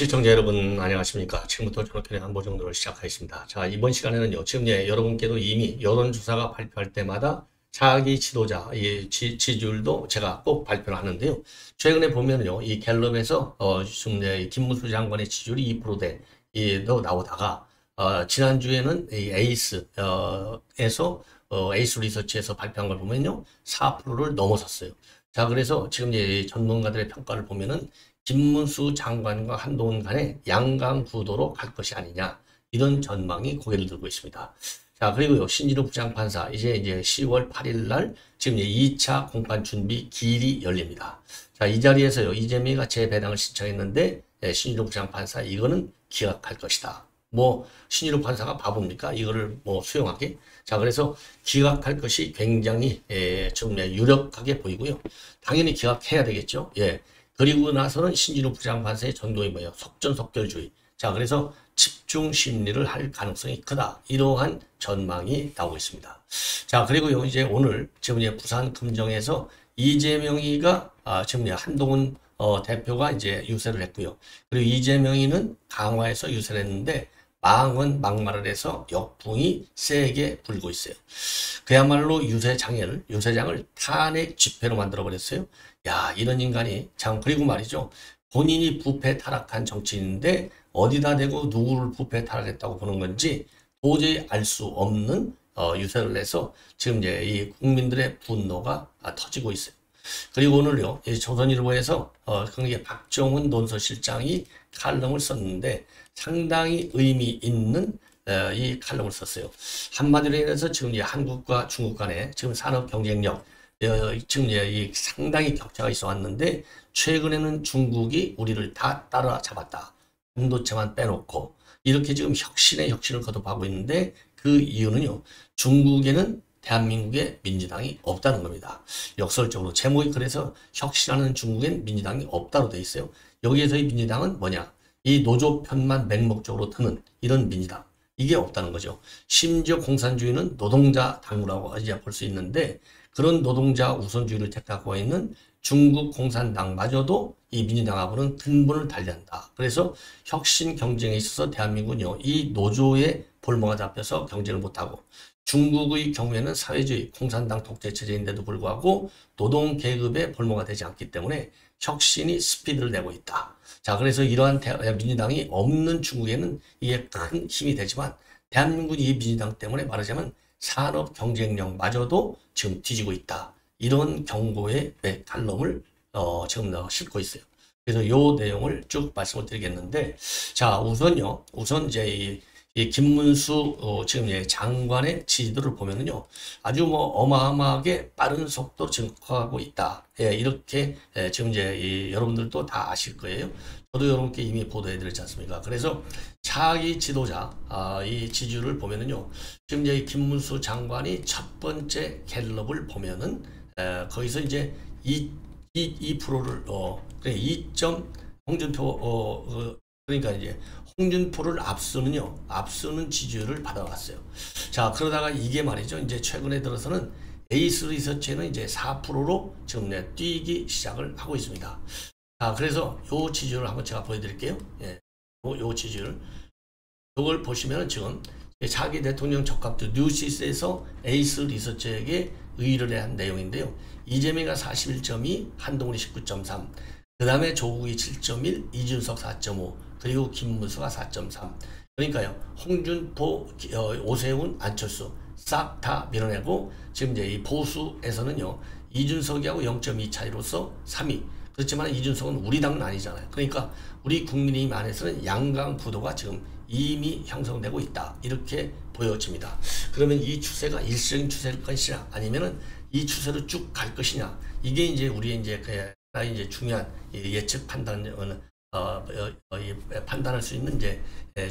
시청자 여러분 안녕하십니까. 지금부터 전학견의 한보 정도를 시작하겠습니다. 자 이번 시간에는요. 지금 예, 여러분께도 이미 여론조사가 발표할 때마다 자기 지도자 이 지, 지지율도 제가 꼭 발표를 하는데요. 최근에 보면요. 이 갤럽에서 어, 지금 예, 김문수 장관의 지지율이 2%대도 나오다가 어, 지난주에는 이 에이스에서 어, 에이스 리서치에서 발표한 걸 보면요. 4%를 넘어섰어요. 자, 그래서 지금 이제 전문가들의 평가를 보면은 김문수 장관과 한동훈 간의 양강 구도로 갈 것이 아니냐 이런 전망이 고개를 들고 있습니다. 자 그리고요 신지루 부장판사 이제 이제 10월 8일 날 지금 이제 2차 공판 준비 기일이 열립니다. 자 이 자리에서요 이재명이가 재배당을 신청했는데 예, 신지루 부장판사 이거는 기각할 것이다. 뭐 신유로 판사가 바보입니까? 이거를 뭐 수용하게? 자 그래서 기각할 것이 굉장히 예, 좀 유력하게 보이고요. 당연히 기각해야 되겠죠. 예. 그리고 나서는 신진우 부장판사의 전도이 뭐예요? 속전속결주의. 자, 그래서 집중 심리를 할 가능성이 크다. 이러한 전망이 나오고 있습니다. 자, 그리고요, 이제 오늘 지금 이제 부산 금정에서 이재명이가 아, 지금 한동훈 어, 대표가 이제 유세를 했고요. 그리고 이재명이는 강화에서 유세를 했는데 망은 막말을 해서 역풍이 세게 불고 있어요. 그야말로 유세장애를, 유세장을 탄핵 집회로 만들어버렸어요. 야, 이런 인간이 참, 그리고 말이죠. 본인이 부패 타락한 정치인인데 어디다 대고 누구를 부패 타락했다고 보는 건지 도저히 알 수 없는 어, 유세를 해서 지금 이제 이 국민들의 분노가 아, 터지고 있어요. 그리고 오늘요, 조선일보에서 어, 그게 박정훈 논설실장이 칼럼을 썼는데 상당히 의미 있는 어, 이 칼럼을 썼어요. 한마디로 해서 지금 이 한국과 중국 간에 지금 산업 경쟁력 어, 지금 이 상당히 격차가 있어 왔는데 최근에는 중국이 우리를 다 따라잡았다. 반도체만 빼놓고 이렇게 지금 혁신의 혁신을 거듭하고 있는데 그 이유는요. 중국에는 대한민국에 민주당이 없다는 겁니다. 역설적으로 제목이 그래서 혁신하는 중국엔 민주당이 없다로 돼 있어요. 여기에서의 민주당은 뭐냐? 이 노조 편만 맹목적으로 드는 이런 민주당. 이게 없다는 거죠. 심지어 공산주의는 노동자 당구라고 이제 볼 수 있는데 그런 노동자 우선주의를 택하고 있는 중국 공산당마저도 이 민주당하고는 근본을 달리한다. 그래서 혁신 경쟁에 있어서 대한민국은요, 이 노조의 볼모가 잡혀서 경쟁을 못하고 중국의 경우에는 사회주의 공산당 독재 체제인데도 불구하고 노동 계급의 볼모가 되지 않기 때문에 혁신이 스피드를 내고 있다. 자, 그래서 이러한 민주당이 없는 중국에는 이게 큰 힘이 되지만 대한민국이 이 민주당 때문에 말하자면 산업 경쟁력마저도 지금 뒤지고 있다. 이런 경고의 칼럼을 어, 지금 싣고 있어요. 그래서 요 내용을 쭉 말씀을 드리겠는데, 자, 우선요, 우선 이제 이, 이 김문수 어, 지금 예, 장관의 지지도를 보면은요, 아주 뭐 어마어마하게 빠른 속도로 증가하고 있다. 예, 이렇게 예, 지금 이제 이, 여러분들도 다 아실 거예요. 저도 여러분께 이미 보도해 드렸지 않습니까? 그래서 차기 지도자 아, 이 지지율을 보면은요, 지금 이제 김문수 장관이 첫 번째 갤럽을 보면은 에, 거기서 이제 2, 2, 2%를 어, 그래 2점 홍준표 어, 어, 그러니까 이제 홍준표를 앞서는요, 앞서는 지지율을 받아왔어요. 자 그러다가 이게 말이죠, 이제 최근에 들어서는 에이스 리서치는 이제 4%로 지금 내 뛰기 시작을 하고 있습니다. 자, 그래서 요 지지율을 한번 제가 보여드릴게요. 예, 요, 요 지지율. 이걸 보시면 지금 차기 대통령 적합도 뉴시스에서 에이스 리서치에게 의뢰를 한 내용인데요. 이재명이가 41.2, 한동훈이 19.3, 그 다음에 조국이 7.1, 이준석 4.5, 그리고 김문수가 4.3. 그러니까요, 홍준표, 어, 오세훈, 안철수 싹 다 밀어내고 지금 이제 이 보수에서는요, 이준석이하고 0.2 차이로서 3위. 그렇지만 이준석은 우리 당은 아니잖아요. 그러니까 우리 국민의힘 안에서는 양강 구도가 지금 이미 형성되고 있다. 이렇게 보여집니다. 그러면 이 추세가 일시적인 추세일 것이냐, 아니면은 이 추세로 쭉 갈 것이냐. 이게 이제 우리의 이제 그 이제 중요한 예측 판단, 어, 어, 어, 판단할 수 있는 이제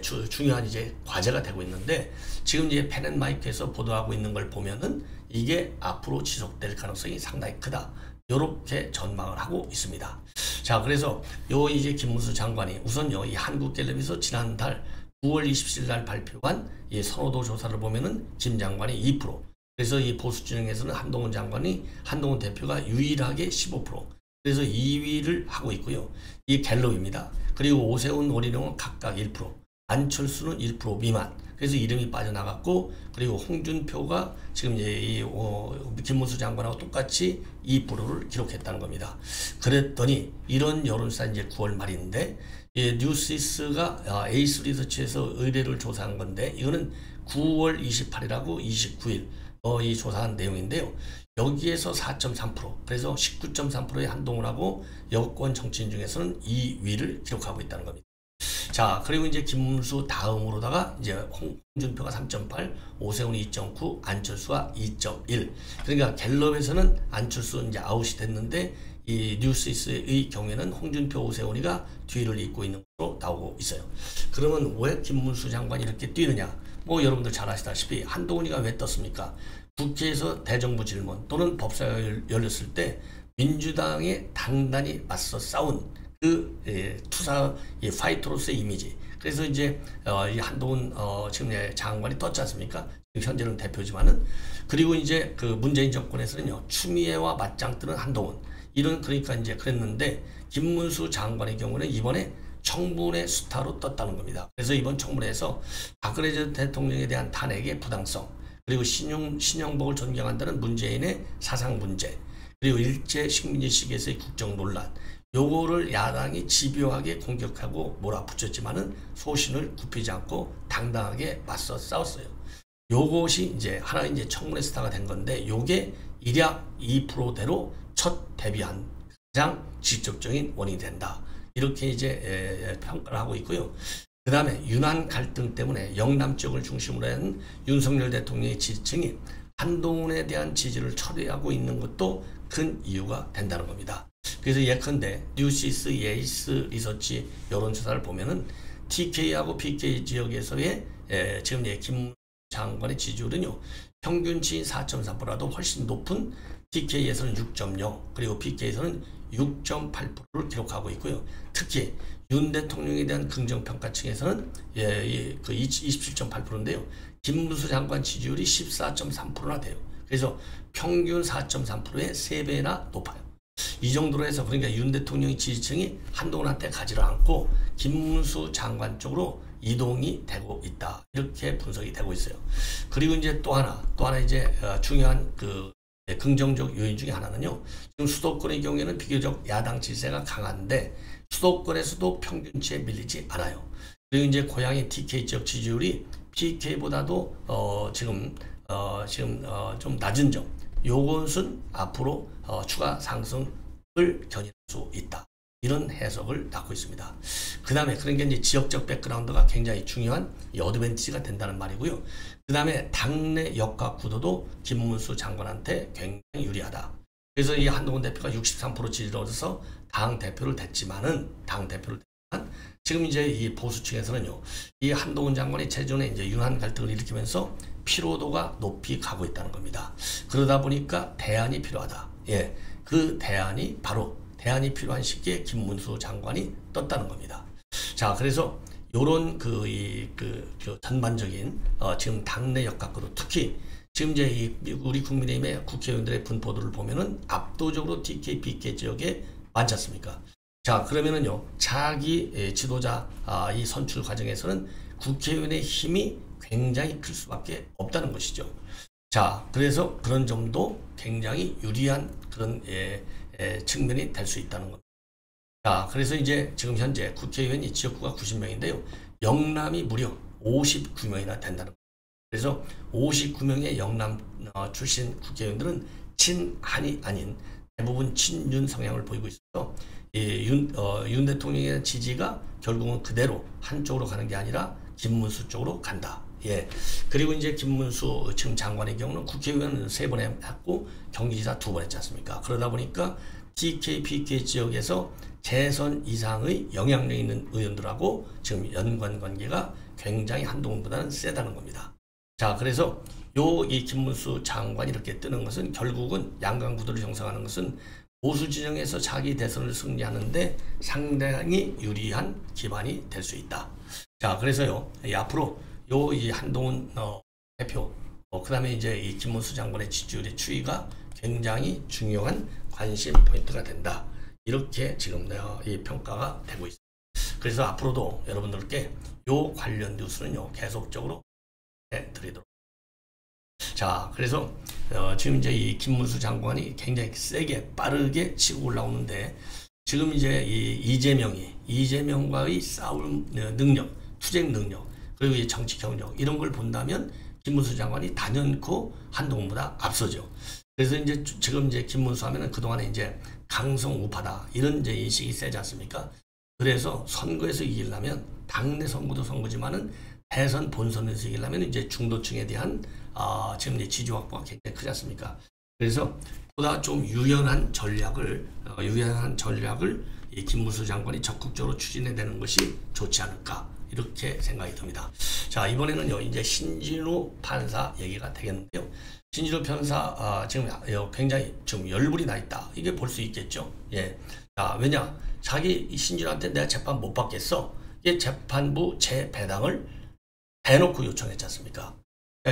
주, 중요한 이제 과제가 되고 있는데 지금 이제 펜앤마이크에서 보도하고 있는 걸 보면은 이게 앞으로 지속될 가능성이 상당히 크다. 이렇게 전망을 하고 있습니다. 자, 그래서 요 이제 김문수 장관이 우선요, 이 한국갤럽에서 지난달 9월 27일 날 발표한 이 선호도 조사를 보면은 김 장관이 2%, 그래서 이 보수 진영에서는 한동훈 장관이 한동훈 대표가 유일하게 15%, 그래서 2위를 하고 있고요. 이 갤럽입니다. 그리고 오세훈, 원희룡은 각각 1%, 안철수는 1% 미만. 그래서 이름이 빠져나갔고 그리고 홍준표가 지금 이제 이 어, 김문수 장관하고 똑같이 2%를 기록했다는 겁니다. 그랬더니 이런 여론조사 이제 9월 말인데 예, 뉴시스가 아, 에이스 리서치에서 의뢰를 조사한 건데 이거는 9월 28일하고 29일 어, 이 조사한 내용인데요. 여기에서 4.3% 그래서 19.3%의 한동훈 하고 여권 정치인 중에서는 2위를 기록하고 있다는 겁니다. 자, 그리고 이제 김문수 다음으로다가 이제 홍준표가 3.8, 오세훈 2.9, 안철수가 2.1. 그러니까 갤럽에서는 안철수 이제 아웃이 됐는데 이 뉴스이스의 경우에는 홍준표, 오세훈이가 뒤를 잇고 있는 것으로 나오고 있어요. 그러면 왜 김문수 장관이 이렇게 뛰느냐? 뭐 여러분들 잘 아시다시피 한동훈이가 왜 떴습니까? 국회에서 대정부 질문 또는 법사가 열렸을 때 민주당에 단단히 맞서 싸운 그 예, 투사 예, 파이터로서의 이미지. 그래서 이제 어, 이 한동훈 어, 지금 예, 장관이 떴지 않습니까? 현재는 대표지만은 그리고 이제 그 문재인 정권에서는요 추미애와 맞짱 뜨는 한동훈 이런 그러니까 이제 그랬는데 김문수 장관의 경우는 이번에 청문회 스타로 떴다는 겁니다. 그래서 이번 청문회에서 박근혜 전 대통령에 대한 탄핵의 부당성 그리고 신용 신영복을 존경한다는 문재인의 사상 문제 그리고 일제 식민지 시기에서의 국정 논란 요거를 야당이 집요하게 공격하고 몰아붙였지만은 소신을 굽히지 않고 당당하게 맞서 싸웠어요. 요것이 이제 하나 이제 청문회 스타가 된 건데 요게 일약 2%대로 첫 데뷔한 가장 직접적인 원인이 된다. 이렇게 이제 평가를 하고 있고요. 그 다음에 윤한 갈등 때문에 영남 지역을 중심으로 한 윤석열 대통령의 지지층이 한동훈에 대한 지지를 철회하고 있는 것도 큰 이유가 된다는 겁니다. 그래서 예컨대 뉴시스 에이스 리서치 여론조사를 보면은 TK하고 PK 지역에서의 에, 지금 예, 김 장관의 지지율은요 평균치 4.3%라도 훨씬 높은 TK에서는 6.0 그리고 PK에서는 6.8%를 기록하고 있고요. 특히 윤 대통령에 대한 긍정평가층에서는 예, 예, 그 27.8%인데요. 김무수 장관 지지율이 14.3%나 돼요. 그래서 평균 4.3%의 3배나 높아요. 이 정도로 해서 그러니까 윤 대통령의 지지층이 한동훈한테 가지를 않고 김문수 장관 쪽으로 이동이 되고 있다. 이렇게 분석이 되고 있어요. 그리고 이제 또 하나, 또 하나 이제 어, 중요한 그 긍정적 요인 중에 하나는요. 지금 수도권의 경우에는 비교적 야당 질세가 강한데 수도권에서도 평균치에 밀리지 않아요. 그리고 이제 고향의 TK 지역 지지율이 PK보다도 어 지금 어 지금 어 좀 낮은 점. 요것은 앞으로 어, 추가 상승을 견인할 수 있다. 이런 해석을 낳고 있습니다. 그 다음에 게 이제 지역적 백그라운드가 굉장히 중요한 어드밴티지가 된다는 말이고요. 그 다음에 당내 역학 구도도 김문수 장관한테 굉장히 유리하다. 그래서 이 한동훈 대표가 63% 지지를 얻어서 당 대표를 됐지만은 당 대표를 됐지만 지금 이제 이 보수층에서는요. 이 한동훈 장관이 최전에 이제 유한 갈등을 일으키면서 피로도가 높이 가고 있다는 겁니다. 그러다 보니까 대안이 필요하다. 예. 그 대안이 바로 대안이 필요한 시기에 김문수 장관이 떴다는 겁니다. 자, 그래서 요런 그, 이, 그, 그 전반적인, 어, 지금 당내 역학으로 특히 지금 이제 이 우리 국민의힘의 국회의원들의 분포도를 보면은 압도적으로 TK, PK 지역에 많지 않습니까? 자, 그러면은요, 자기 예, 지도자, 아, 이 선출 과정에서는 국회의원의 힘이 굉장히 클 수밖에 없다는 것이죠. 자, 그래서 그런 점도 굉장히 유리한 그런 예, 예, 측면이 될 수 있다는 겁니다. 자, 그래서 이제 지금 현재 국회의원이 지역구가 90명인데요. 영남이 무려 59명이나 된다는 겁니다. 그래서 59명의 영남 어, 출신 국회의원들은 친한이 아닌 대부분 친윤 성향을 보이고 있어서 예, 윤, 어, 윤 대통령의 지지가 결국은 그대로 한쪽으로 가는 게 아니라 김문수 쪽으로 간다. 예. 그리고 이제 김문수 지금 장관의 경우는 국회의원 세 번 했고 경기지사 두 번 했지 않습니까? 그러다 보니까 TK, PK 지역에서 재선 이상의 영향력 있는 의원들하고 지금 연관 관계가 굉장히 한동훈보다는 세다는 겁니다. 자, 그래서 요 이 김문수 장관이 이렇게 뜨는 것은 결국은 양강 구도를 형성하는 것은 보수 진영에서 자기 대선을 승리하는데 상당히 유리한 기반이 될 수 있다. 자, 그래서요, 앞으로 요 이 한동훈 어, 대표, 어, 그 다음에 이제 이 김문수 장관의 지지율의 추이가 굉장히 중요한 관심 포인트가 된다. 이렇게 지금 내가 이 평가가 되고 있습니다. 그래서 앞으로도 여러분들께 요 관련 뉴스는요 계속적으로 해드리도록. 자, 그래서 어, 지금 이제 이 김문수 장관이 굉장히 세게 빠르게 치고 올라오는데 지금 이제 이 이재명이 이재명과의 싸울 능력, 투쟁 능력, 그리고 이 정치 경력 이런 걸 본다면 김문수 장관이 단연코 한동훈보다 앞서죠. 그래서 이제 지금 이제 김문수 하면은 그동안에 이제 강성 우파다 이런 이제 인식이 세지 않습니까? 그래서 선거에서 이기려면 당내 선거도 선거지만은 대선 본선에서 이기려면 이제 중도층에 대한 아, 지금 이제 지지 확보가 굉장히 크지 않습니까? 그래서 보다 좀 유연한 전략을 어, 유연한 전략을 이 김문수 장관이 적극적으로 추진해 내는 것이 좋지 않을까 이렇게 생각이 듭니다. 자 이번에는요 이제 신진우 판사 얘기가 되겠는데요. 신진우 판사 아, 지금 굉장히 좀 열불이 나 있다 이게 볼 수 있겠죠. 예. 자 왜냐 자기 신진우한테 내가 재판 못 받겠어. 이게 재판부 재배당을 대놓고 요청했지 않습니까?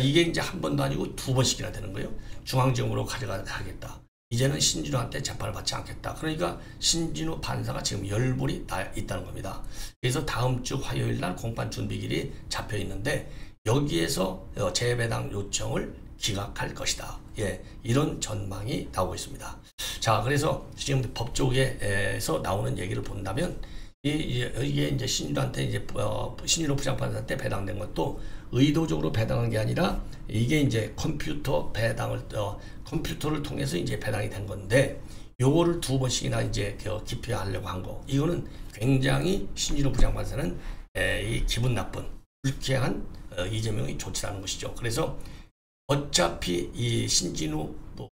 이게 이제 한 번도 아니고 두 번씩이나 되는 거예요. 중앙지검으로 가져가겠다. 이제는 신진우한테 재판을 받지 않겠다. 그러니까 신진우 판사가 지금 열불이 나 있다는 겁니다. 그래서 다음 주 화요일 날 공판 준비일이 잡혀 있는데 여기에서 어, 재배당 요청을 기각할 것이다. 예, 이런 전망이 나오고 있습니다. 자, 그래서 지금 법 쪽에서 나오는 얘기를 본다면 이, 이게 이제 신유한테 이제 어, 신유로 부장판사한테 배당된 것도 의도적으로 배당한 게 아니라 이게 이제 컴퓨터 배당을 어, 컴퓨터를 통해서 이제 배당이 된 건데 요거를 두 번씩이나 이제 그 기피하려고 한 거. 이거는 굉장히 신진호 부장판사는 에, 이 기분 나쁜 불쾌한 어, 좋지 않은 것이죠. 그래서 어차피 이 신진우 뭐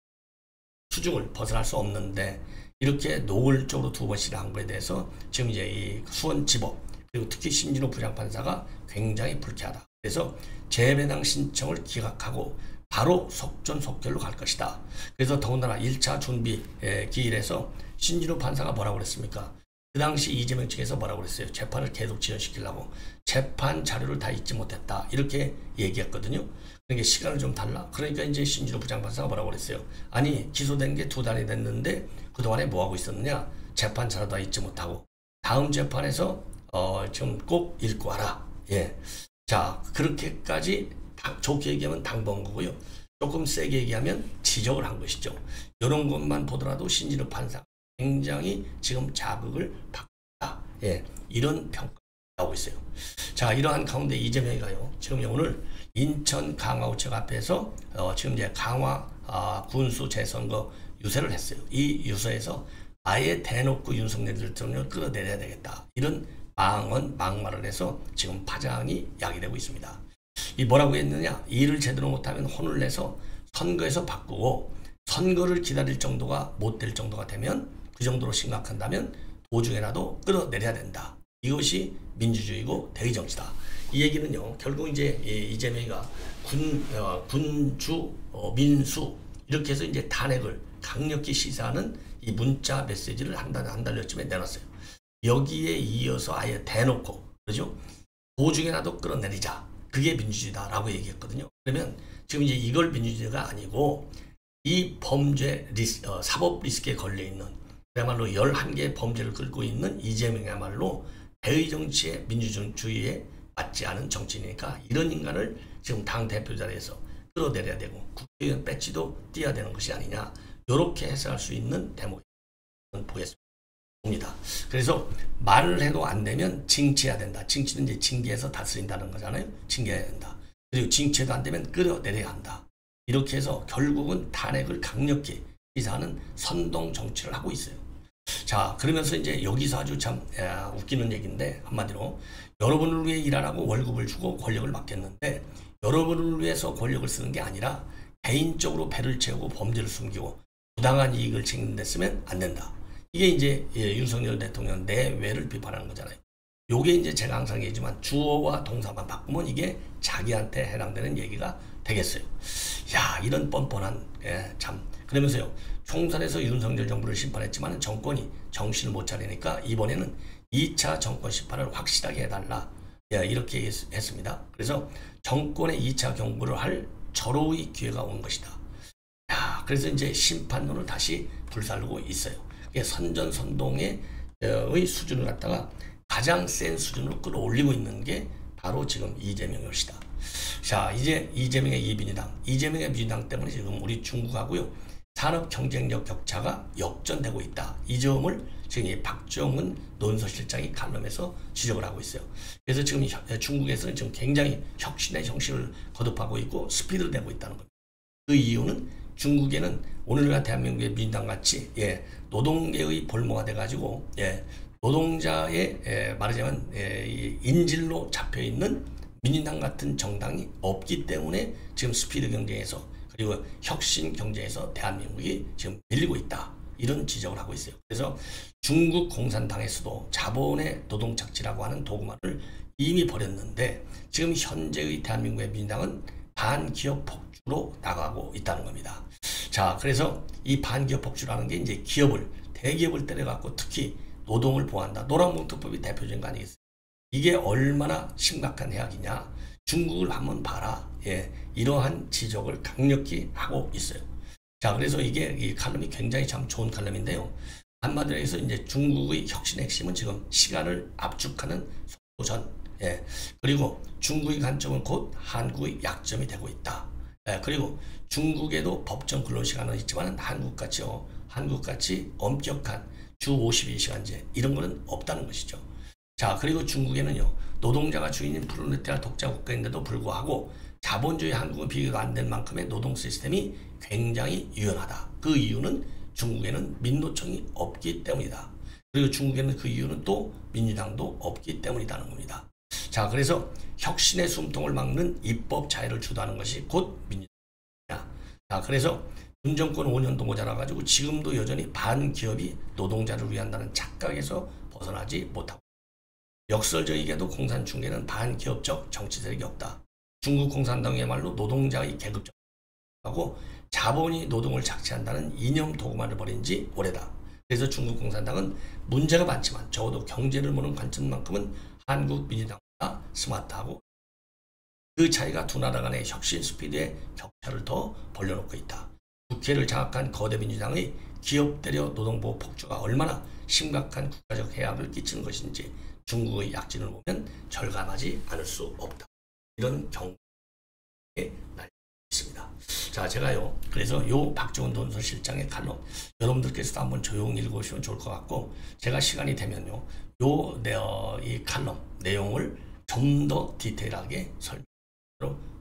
수중을 벗어날 수 없는데 이렇게 노골적으로 두 번씩 한 거에 대해서 지금 이제 이 수원지법 그리고 특히 신진호 부장판사가 굉장히 불쾌하다. 그래서 재배당 신청을 기각하고 바로 속전속결로 갈 것이다. 그래서 더군다나 1차 준비 기일에서 신진호 판사가 뭐라고 그랬습니까? 그 당시 이재명 측에서 뭐라고 그랬어요? 재판을 계속 지연시키려고 재판 자료를 다 잊지 못했다. 이렇게 얘기했거든요. 그러니까 시간을 좀 달라. 그러니까 이제 신진호 부장판사가 뭐라고 그랬어요? 아니 기소된 게 두 달이 됐는데 그동안에 뭐하고 있었느냐? 재판 자료 다 잊지 못하고 다음 재판에서 어, 좀 꼭 읽고 와라. 예. 자, 그렇게까지 좋게 얘기하면 당번 거고요. 조금 세게 얘기하면 지적을 한 것이죠. 이런 것만 보더라도 신진우 판사 굉장히 지금 자극을 받다. 예, 이런 평가 나오고 있어요. 자, 이러한 가운데 이재명이가요. 지금 오늘 인천 강화우측 앞에서 어, 지금 이제 강화 아, 군수 재선거 유세를 했어요. 이 유세에서 아예 대놓고 윤석열 대통령을 끌어내려야 되겠다. 이런 망언, 막말을 해서 지금 파장이 야기되고 있습니다. 이 뭐라고 했느냐? 일을 제대로 못하면 혼을 내서 선거에서 바꾸고 선거를 기다릴 정도가 못 될 정도가 되면 그 정도로 심각한다면 도중에라도 끌어내려야 된다. 이것이 민주주의고 대의정치다. 이 얘기는요, 결국 이제 이재명이가 군, 어, 군주, 어, 민수, 이렇게 해서 이제 탄핵을 강력히 시사하는 이 문자 메시지를 한 달, 한 달여쯤에 내놨어요. 여기에 이어서 아예 대놓고, 그죠? 도중에라도 끌어내리자. 그게 민주주의다라고 얘기했거든요. 그러면 지금 이제 이걸 민주주의가 아니고 이 범죄 리스, 어, 사법 리스크에 걸려 있는 그야말로 11개 범죄를 끌고 있는 이재명이야말로 대의 정치의 민주주의에 맞지 않은 정치니까 이런 인간을 지금 당 대표 자리에서 끌어내려야 되고 국회의원 배지도 띄어야 되는 것이 아니냐 이렇게 해석할 수 있는 대목을 보겠습니다. 봅니다. 그래서 말을 해도 안 되면 징치해야 된다. 징치는 이제 징계해서 다스린다는 거잖아요. 징계해야 된다. 그리고 징치도 안 되면 끌어내려야 한다. 이렇게 해서 결국은 탄핵을 강력히 시사하는 선동 정치를 하고 있어요. 자, 그러면서 이제 여기서 아주 참 야, 웃기는 얘기인데 한마디로 여러분을 위해 일하라고 월급을 주고 권력을 맡겼는데 여러분을 위해서 권력을 쓰는 게 아니라 개인적으로 배를 채우고 범죄를 숨기고 부당한 이익을 챙기는 데 쓰면 안 된다. 이게 이제 예, 윤석열 대통령 내외를 비판하는 거잖아요. 요게 이제 제가 항상 얘기지만 주어와 동사만 바꾸면 이게 자기한테 해당되는 얘기가 되겠어요. 야 이런 뻔뻔한 예, 참 그러면서요 총선에서 윤석열 정부를 심판했지만 정권이 정신을 못 차리니까 이번에는 2차 정권 심판을 확실하게 해달라 예, 이렇게 했습니다. 그래서 정권의 2차 경고를 할 절호의 기회가 온 것이다. 야, 그래서 이제 심판론을 다시 불살르고 있어요. 그게 선전선동의 의 수준을 갖다가 가장 센 수준으로 끌어올리고 있는 게 바로 지금 이재명의 것이다. 자, 이제 이재명의 이민희당, 이재명의 민주당 때문에 지금 우리 중국하고요. 산업 경쟁력 격차가 역전되고 있다. 이 점을 지금 이 박정은 논설실장이 칼럼에서 지적을 하고 있어요. 그래서 지금 중국에서는 지금 굉장히 혁신의 형식을 거듭하고 있고 스피드를 내고 있다는 겁니다. 그 이유는 중국에는 오늘날 대한민국의 민주당 같이 예, 노동계의 볼모가 돼가지고 예, 노동자의 예, 말하자면 예, 인질로 잡혀 있는 민주당 같은 정당이 없기 때문에 지금 스피드 경쟁에서 그리고 혁신 경제에서 대한민국이 지금 밀리고 있다. 이런 지적을 하고 있어요. 그래서 중국 공산당에서도 자본의 노동 착취라고 하는 도구만을 이미 버렸는데 지금 현재의 대한민국의 민주당은 반기업 폭주로 나가고 있다는 겁니다. 자, 그래서 이 반기업 폭주라는 게 이제 기업을 대기업을 때려갖고 특히 노동을 보호한다. 노란봉투법이 대표적인 거 아니겠어요? 이게 얼마나 심각한 해악이냐? 중국을 한번 봐라. 예, 이러한 지적을 강력히 하고 있어요. 자, 그래서 이게 이 칼럼이 굉장히 참 좋은 칼럼인데요. 한마디로 해서 이제 중국의 혁신의 핵심은 지금 시간을 압축하는 속도전, 예, 그리고 중국의 관점은 곧 한국의 약점이 되고 있다. 예, 그리고 중국에도 법정 근로시간은 있지만 한국같이 요, 한국같이 엄격한 주 52시간제 이런 거는 없다는 것이죠. 자, 그리고 중국에는요, 노동자가 주인인 프롤레타리아 독자 국가인데도 불구하고 자본주의 한국은 비교가 안될 만큼의 노동 시스템이 굉장히 유연하다. 그 이유는 중국에는 민노총이 없기 때문이다. 그리고 중국에는 그 이유는 또 민주당도 없기 때문이라는 겁니다. 자, 그래서 혁신의 숨통을 막는 입법 자유를 주도하는 것이 곧 민주당이다. 자, 그래서 문정권 5년 동안 자라가지고 지금도 여전히 반기업이 노동자를 위한다는 착각에서 벗어나지 못하고 역설적이게도 공산 중에는 반기업적 정치 세력이 없다. 중국 공산당이야말로 노동자의 계급적 하고 자본이 노동을 착취한다는 이념 도구만을 버린 지 오래다. 그래서 중국 공산당은 문제가 많지만 적어도 경제를 보는 관점만큼은 한국 민주당보다 스마트하고 그 차이가 두 나라 간의 혁신 스피드의 격차를 더 벌려놓고 있다. 국회를 장악한 거대 민주당의 기업 때려 노동보호 폭주가 얼마나 심각한 국가적 해악을 끼치는 것인지 중국의 약진을 보면 절감하지 않을 수 없다. 이런 경우에 날 있습니다. 자, 제가요. 그래서 요 박정훈 논설실장의 칼럼 여러분들께서도 한번 조용히 읽으시면 좋을 것 같고 제가 시간이 되면요. 요 어, 이 칼럼 내용을 좀 더 디테일하게 설명으로